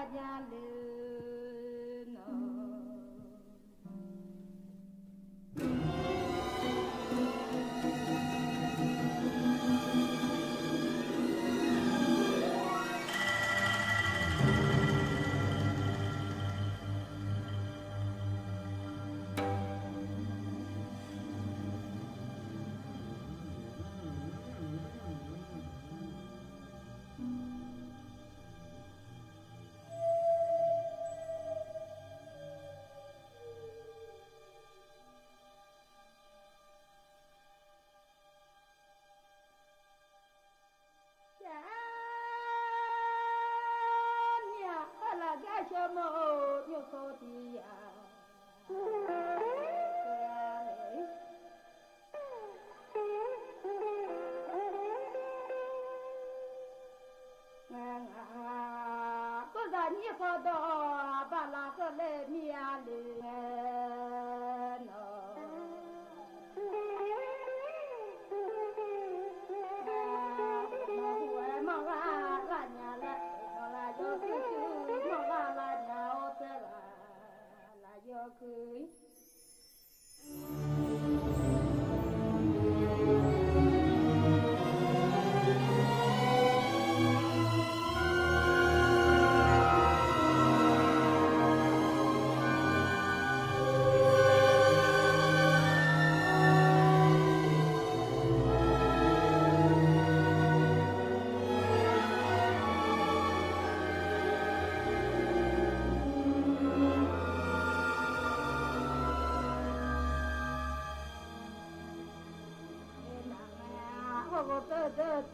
Maria 然你 dead.